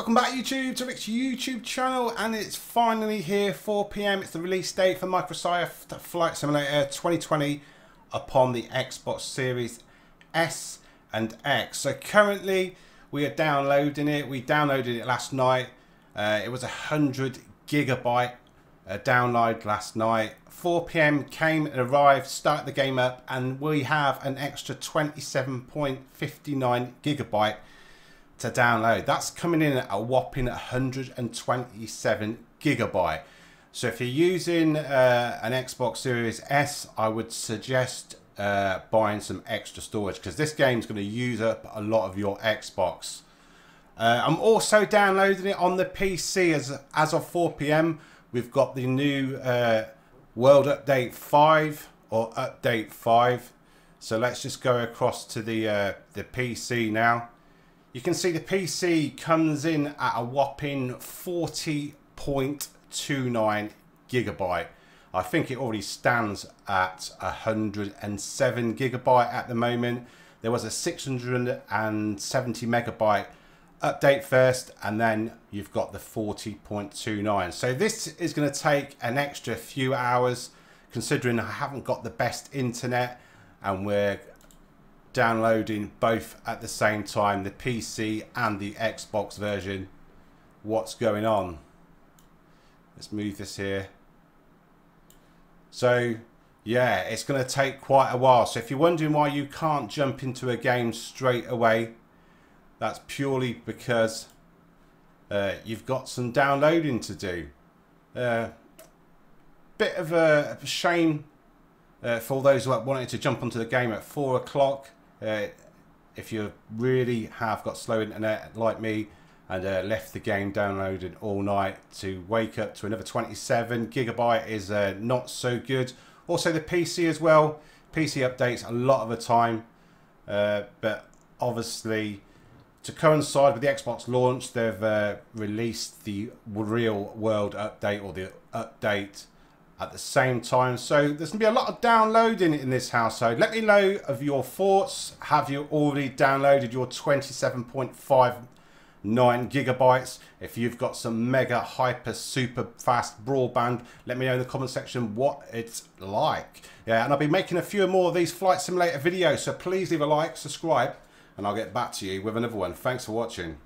Welcome back YouTube to Rick's YouTube channel and it's finally here 4pm it's the release date for Microsoft Flight Simulator 2020 upon the Xbox Series S and X. So currently we are downloading it. We downloaded it last night. Uh, it was a hundred gigabyte uh, download last night. 4pm came and arrived started the game up and we have an extra 27.59 gigabyte to download. That's coming in at a whopping 127 gigabyte. So if you're using uh, an Xbox Series S, I would suggest uh, buying some extra storage because this game's going to use up a lot of your Xbox. Uh, I'm also downloading it on the PC as, as of 4 p.m. We've got the new uh, World Update 5 or Update 5. So let's just go across to the, uh, the PC now. You can see the PC comes in at a whopping 40.29 gigabyte. I think it already stands at 107 gigabyte at the moment. There was a 670 megabyte update first and then you've got the 40.29 so this is going to take an extra few hours considering I haven't got the best internet and we're downloading both at the same time, the PC and the Xbox version. What's going on? Let's move this here. So, yeah, it's going to take quite a while. So if you're wondering why you can't jump into a game straight away, that's purely because uh, you've got some downloading to do. Uh, bit of a, shame uh, for those who wanted to jump onto the game at 4 o'clock uh, if you really have got slow internet like me and uh, left the game downloaded all night to wake up to another 27 gigabyte is uh, not so good. Also the PC as well. PC updates a lot of the time, uh, but obviously to coincide with the Xbox launch, they've uh, released the real world update or the update at the same time. So there's going to be a lot of downloading in this household. Let me know of your thoughts. Have you already downloaded your 27.59 gigabytes? If you've got some mega hyper super fast broadband, let me know in the comment section what it's like. Yeah, and I'll be making a few more of these flight simulator videos. So please leave a like, subscribe, and I'll get back to you with another one. Thanks for watching.